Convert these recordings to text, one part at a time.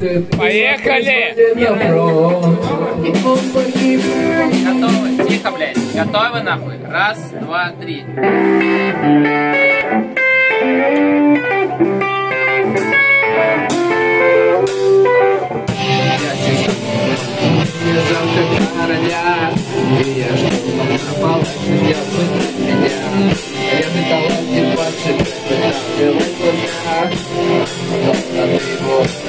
Поехали! Готовы? Тихо, блядь. Готовы, нахуй? Раз, два, три. Мне завтра короля И я жду,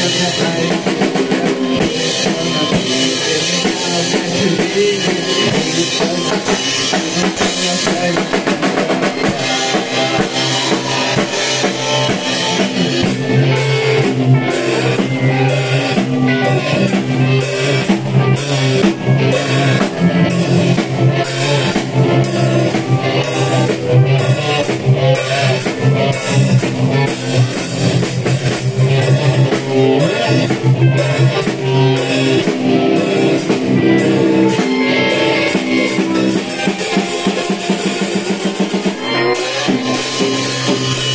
Deus é pra ele. Thank you.